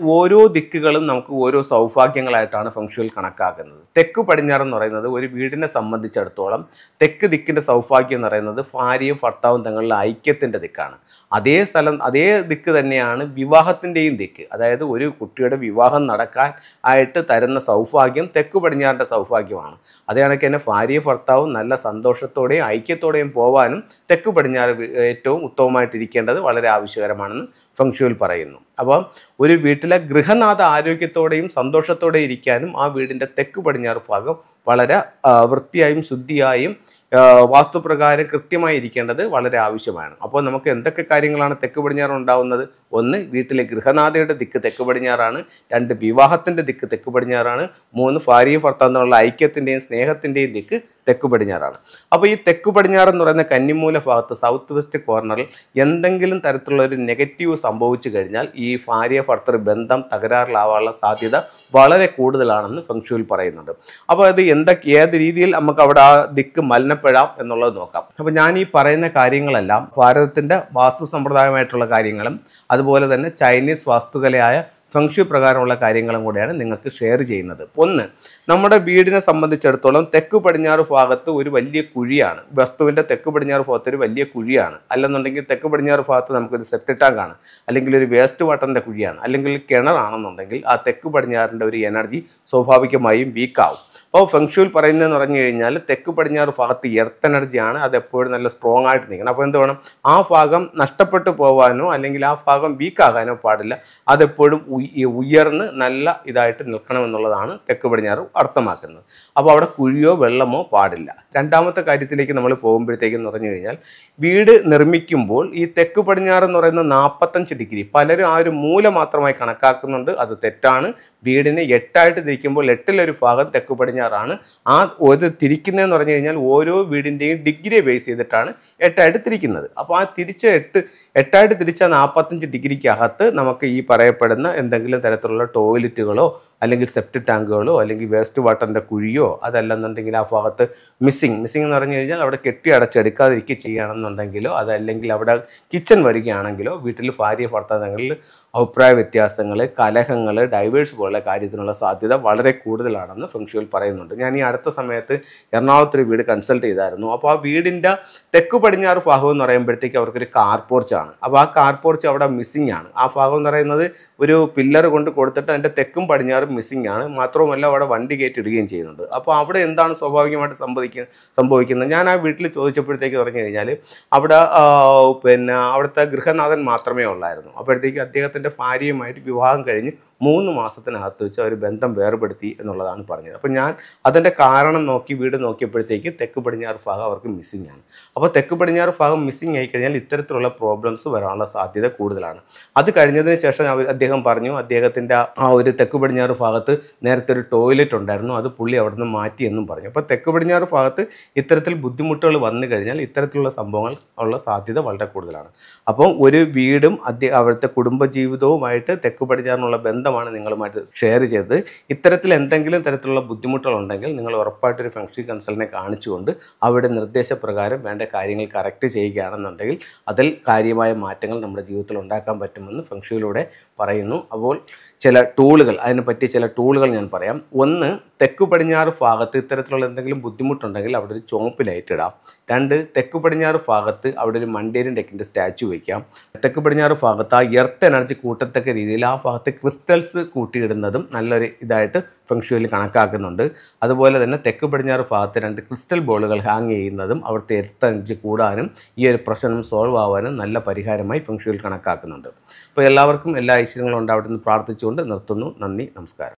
ഓരോ ദിക്കുകളും നമുക്ക് ഓരോ സൗഭാഗ്യങ്ങളായിട്ടാണ് ഫംഗ്ഷുവിൽ കണക്കാക്കുന്നത്. തെക്ക് പടിഞ്ഞാറ് എന്ന് പറയുന്നത് ഒരു വീടിനെ സംബന്ധിച്ചിടത്തോളം തെക്ക് ദിക്കിന്റെ സൗഭാഗ്യം എന്ന് പറയുന്നത് ഭാര്യയും ഭർത്താവും തങ്ങളുടെ ഐക്യത്തിന്റെ ദിക്കാണ്. അതേ സ്ഥലം അതേ ദിക്ക് തന്നെയാണ് വിവാഹത്തിന്റെയും ദിക്ക്. അതായത് ഒരു കുട്ടിയുടെ വിവാഹം നടക്കാൻ ആയിട്ട് തരുന്ന സൗഭാഗ്യം തെക്ക് പടിഞ്ഞാറിന്റെ സൗഭാഗ്യമാണ്. അതേ കണക്ക് തന്നെ ഭാര്യയും ഭർത്താവും നല്ല സന്തോഷത്തോടെയും ഐക്യത്തോടെയും പോവാനും തെക്ക് പടിഞ്ഞാറ് ഏറ്റവും ഉത്തമമായിട്ടിരിക്കേണ്ടത് വളരെ ആവശ്യകരമാണെന്ന് ഫംഗ്ഷുവൽ പറയുന്നു. അപ്പോൾ ഒരു വീട്ടിലെ ഗൃഹനാഥ ആരോഗ്യത്തോടെയും സന്തോഷത്തോടെ ഇരിക്കാനും ആ വീടിന്റെ തെക്ക് പടിഞ്ഞാറ് ഭാഗം വളരെ വൃത്തിയായും ശുദ്ധിയായും വാസ്തുപ്രകാരം കൃത്യമായി ഇരിക്കേണ്ടത് വളരെ ആവശ്യമാണ്. അപ്പോൾ നമുക്ക് എന്തൊക്കെ കാര്യങ്ങളാണ് തെക്ക് പടിഞ്ഞാറ് ഉണ്ടാവുന്നത്? ഒന്ന് വീട്ടിലെ ഗൃഹനാഥയുടെ ദിക്ക് തെക്ക് പടിഞ്ഞാറാണ്. രണ്ട് വിവാഹത്തിന്റെ ദിക്ക് തെക്ക് പടിഞ്ഞാറാണ്. മൂന്ന് ഭാര്യയും ഭർത്താവും ഐക്യത്തിന്റെയും സ്നേഹത്തിന്റെയും ദിക്ക് തെക്ക് പടിഞ്ഞാറാണ്. അപ്പോൾ ഈ തെക്ക് പടിഞ്ഞാറ് എന്ന് പറയുന്ന കന്നിമൂല ഭാഗത്ത് സൗത്ത് വെസ്റ്റ് കോർണറിൽ എന്തെങ്കിലും തരത്തിലുള്ള ഒരു നെഗറ്റീവ് സംഭവിച്ചു കഴിഞ്ഞാൽ ഈ ഭാര്യ ഭർത്തൃ ബന്ധം തകരാറിലാവാനുള്ള സാധ്യത വളരെ കൂടുതലാണെന്ന് ഫംഗ്ഷുവിൽ പറയുന്നുണ്ട്. അപ്പോൾ അത് എന്തൊക്കെ ഏത് രീതിയിൽ നമുക്ക് അവിടെ ആ ദിക്ക് മലിനപ്പെടാം എന്നുള്ളത് നോക്കാം. അപ്പോൾ ഞാൻ ഈ പറയുന്ന കാര്യങ്ങളെല്ലാം ഭാരതത്തിന്റെ വാസ്തു സമ്പ്രദായമായിട്ടുള്ള കാര്യങ്ങളും അതുപോലെ തന്നെ ചൈനീസ് വാസ്തുകലയായ ഫംഗ്ഷു പ്രകാരമുള്ള കാര്യങ്ങളും കൂടെയാണ് നിങ്ങൾക്ക് ഷെയർ ചെയ്യുന്നത്. ഒന്ന് നമ്മുടെ വീടിനെ സംബന്ധിച്ചിടത്തോളം തെക്ക് പടിഞ്ഞാറ് ഭാഗത്ത് ഒരു വലിയ കുഴിയാണ്. വസ്തുവിന്റെ തെക്ക് പടിഞ്ഞാറ് ഭാഗത്ത് ഒരു വലിയ കുഴിയാണ്. അല്ലെന്നുണ്ടെങ്കിൽ തെക്ക് പടിഞ്ഞാറ് ഭാഗത്ത് നമുക്കൊരു സെപ്റ്റി ടാങ്കാണ് അല്ലെങ്കിൽ ഒരു വേസ്റ്റ് വാട്ടറിന്റെ കുഴിയാണ്. അല്ലെങ്കിൽ കിണറാണെന്നുണ്ടെങ്കിൽ ആ തെക്ക് പടിഞ്ഞാറിന്റെ ഒരു എനർജി സ്വാഭാവികമായും വീക്കാവും അപ്പോൾ ഫെങ്ഷുവിൽ പറയുന്നതെന്ന് പറഞ്ഞു കഴിഞ്ഞാൽ തെക്ക് പടിഞ്ഞാറ് ഭാഗത്ത് എർത്ത് എനർജിയാണ് അത് എപ്പോഴും നല്ല സ്ട്രോങ് ആയിട്ട് നിൽക്കണം. അപ്പോൾ എന്ത് വേണം? ആ ഭാഗം നഷ്ടപ്പെട്ടു പോകാനോ അല്ലെങ്കിൽ ആ ഭാഗം വീക്കാകാനോ പാടില്ല. അതെപ്പോഴും ഉയ- ഉയർന്ന് നല്ല ഇതായിട്ട് നിൽക്കണമെന്നുള്ളതാണ് തെക്ക് പടിഞ്ഞാറ് അർത്ഥമാക്കുന്നത്. അപ്പോൾ അവിടെ കുഴിയോ വെള്ളമോ പാടില്ല. രണ്ടാമത്തെ കാര്യത്തിലേക്ക് നമ്മൾ പോകുമ്പോഴത്തേക്കെന്ന് പറഞ്ഞു കഴിഞ്ഞാൽ വീട് നിർമ്മിക്കുമ്പോൾ ഈ തെക്ക് പടിഞ്ഞാറ് എന്ന് പറയുന്ന നാൽപ്പത്തഞ്ച് ഡിഗ്രി പലരും ആ ഒരു മൂല മാത്രമായി കണക്കാക്കുന്നുണ്ട്. അത് തെറ്റാണ്. വീടിനെ എട്ടായിട്ട് തിരിക്കുമ്പോൾ എട്ടിലൊരു ഭാഗം തെക്ക് പടിഞ്ഞാറാണ് ആ ഒരു തിരിക്കുന്നതെന്ന് പറഞ്ഞു കഴിഞ്ഞാൽ ഓരോ വീടിന്റെയും ഡിഗ്രിയെ ബേസ് ചെയ്തിട്ടാണ് എട്ടായിട്ട് തിരിക്കുന്നത്. അപ്പോൾ ആ തിരിച്ച എട്ട് എട്ടായിട്ട് തിരിച്ച നാൽപ്പത്തഞ്ച് ഡിഗ്രിക്കകത്ത് നമുക്ക് ഈ പറയപ്പെടുന്ന എന്തെങ്കിലും തരത്തിലുള്ള ടോയ്ലറ്റുകളോ അല്ലെങ്കിൽ സെപ്റ്റി ടാങ്കുകളോ അല്ലെങ്കിൽ വേസ്റ്റ് വാട്ടറിന്റെ കുഴിയോ അതല്ലെന്നുണ്ടെങ്കിൽ ആ ഭാഗത്ത് മിസ്സിങ് മിസ്സിങ് എന്ന് പറഞ്ഞു കഴിഞ്ഞാൽ അവിടെ കെട്ടി അടച്ചെടുക്കാതിരിക്കുക ചെയ്യുകയാണെന്നുണ്ടെങ്കിലോ അതല്ലെങ്കിൽ അവിടെ കിച്ചൺ വരികയാണെങ്കിലോ വീട്ടിൽ ഭാര്യ ഭർത്താവ് അഭിപ്രായ വ്യത്യാസങ്ങൾ കലഹങ്ങൾ ഡൈവേഴ്സ് പോലുള്ള കാര്യത്തിനുള്ള സാധ്യത വളരെ കൂടുതലാണെന്ന് ഫംഗ്ഷുവൽ പറയുന്നുണ്ട്. ഞാൻ ഈ അടുത്ത സമയത്ത് എറണാകുളത്തൊരു വീട് കൺസൾട്ട് ചെയ്തായിരുന്നു. അപ്പോൾ ആ വീടിന്റെ തെക്ക് പടിഞ്ഞാറ് ഭാഗം എന്ന് പറയുമ്പോഴത്തേക്ക് അവർക്കൊരു കാർ പോർച്ചാണ് അപ്പോൾ ആ കാർ പോർച്ച് അവിടെ മിസ്സിംഗ് ആണ്. ആ ഭാഗം എന്ന് പറയുന്നത് ഒരു പില്ലർ കൊണ്ട് കൊടുത്തിട്ട് അതിന്റെ തെക്കും പടിഞ്ഞാറും മിസ്സിംഗ് ആണ്. മാത്രവുമല്ല അവിടെ വണ്ടി കയറ്റി ഇടുകയും ചെയ്യുന്നുണ്ട്. അപ്പോൾ അവിടെ എന്താണ് സ്വാഭാവികമായിട്ട് സംഭവിക്കുക സംഭവിക്കുന്നത്? ഞാൻ ആ വീട്ടിൽ ചോദിച്ചപ്പോഴത്തേക്ക് പറഞ്ഞു കഴിഞ്ഞാൽ അവിടെ പിന്നെ അവിടുത്തെ ഗൃഹനാഥൻ മാത്രമേ ഉള്ളായിരുന്നു. അപ്പോഴത്തേക്ക് അദ്ദേഹത്തിന്റെ ഭാര്യയുമായിട്ട് വിവാഹം കഴിഞ്ഞ് മൂന്ന് മാസത്തിനകത്ത് വെച്ച് അവർ ബന്ധം വേർപെടുത്തി എന്നുള്ളതാണ് പറഞ്ഞത്. അപ്പോൾ ഞാൻ അതിന്റെ കാരണം നോക്കി വീട് നോക്കിയപ്പോഴത്തേക്ക് തെക്ക് പടിഞ്ഞാറ് ഭാഗം അവർക്ക് മിസ്സിംഗ് ആണ്. അപ്പോൾ തെക്ക് പടിഞ്ഞാറ് ഭാഗം മിസ്സിംഗ് ആയി കഴിഞ്ഞാൽ ഇത്തരത്തിലുള്ള പ്രോബ്ലംസ് വരാനുള്ള സാധ്യത കൂടുതലാണ്. അത് കഴിഞ്ഞതിന് ശേഷം അവർ അദ്ദേഹം പറഞ്ഞു അദ്ദേഹത്തിന്റെ ആ ഒരു തെക്ക് പടിഞ്ഞാറ് ഭാഗത്ത് നേരത്തെ ഒരു ടോയ്ലറ്റ് ഉണ്ടായിരുന്നു. അത് പുള്ളി അവിടെ നിന്ന് മാറ്റി എന്നും പറഞ്ഞു. അപ്പോൾ തെക്ക് പടിഞ്ഞാറ് ഭാഗത്ത് ഇത്തരത്തിൽ ബുദ്ധിമുട്ടുകൾ വന്നു കഴിഞ്ഞാൽ ഇത്തരത്തിലുള്ള സംഭവങ്ങൾ ഉള്ള സാധ്യത വളരെ കൂടുതലാണ്. അപ്പോൾ ഒരു വീടും അദ്ദേഹം അവിടുത്തെ കുടുംബജീവിതവുമായിട്ട് തെക്ക് പടിഞ്ഞാറിനുള്ള ബന്ധമാണ് നിങ്ങളുമായിട്ട് ഷെയർ ചെയ്തത്. ഇത്തരത്തിൽ എന്തെങ്കിലും തരത്തിലുള്ള ബുദ്ധിമുട്ടുകളുണ്ടെങ്കിൽ നിങ്ങൾ ഉറപ്പായിട്ടൊരു ഫംഗ്ഷൻ കൺസൾട്ടിനെ കാണിച്ചുകൊണ്ട് അവരുടെ നിർദ്ദേശപ്രകാരം വേണ്ട കാര്യങ്ങൾ കറക്റ്റ് ചെയ്യുകയാണെന്നുണ്ടെങ്കിൽ അതിൽ കാര്യമായ മാറ്റങ്ങൾ നമ്മുടെ ജീവിതത്തിൽ ഉണ്ടാക്കാൻ പറ്റുമെന്ന് ഫംഗ്ഷനിലൂടെ പറയുന്നു. അപ്പോൾ ചില ടൂളുകൾ അതിനെ പറ്റിയ ചില ടൂളുകൾ ഞാൻ പറയാം. ഒന്ന് തെക്ക് പടിഞ്ഞാറ് ഭാഗത്ത് ഇത്തരത്തിലുള്ള എന്തെങ്കിലും ബുദ്ധിമുട്ടുണ്ടെങ്കിൽ അവിടെ ഒരു ചോപ്പ് ലൈറ്റ് ഇടാം. രണ്ട് തെക്ക് പടിഞ്ഞാറ് ഭാഗത്ത് അവിടെ ഒരു മണ്ടേരിയൻ ടെക്കിന്റെ സ്റ്റാച്ചു വയ്ക്കാം തെക്ക് പടിഞ്ഞാറ് ഭാഗത്ത് ആ എർത്ത് എനർജി കൂട്ടത്തക്ക രീതിയിൽ ആ ഭാഗത്ത് ക്രിസ്റ്റൽസ് കൂട്ടിയിടുന്നതും നല്ലൊരു ഇതായിട്ട് ഫെങ്ഷുവിൽ കണക്കാക്കുന്നുണ്ട്. അതുപോലെ തന്നെ തെക്ക് പടിഞ്ഞാറ് ഭാഗത്ത് രണ്ട് ക്രിസ്റ്റൽ ബോളുകൾ ഹാങ് ചെയ്യുന്നതും അവിടുത്തെ എർത്ത് എനർജി കൂടാനും ഈ ഒരു പ്രശ്നം സോൾവ് ആവാനും നല്ല പരിഹാരമായി ഫെങ്ഷുവിൽ കണക്കാക്കുന്നുണ്ട്. അപ്പോൾ എല്ലാവർക്കും എല്ലാ ഐശ്വര്യങ്ങളും ഉണ്ടാവട്ടെ എന്ന് പ്രാർത്ഥിച്ചുകൊണ്ട് നിർത്തുന്നു. നന്ദി നമസ്കാരം.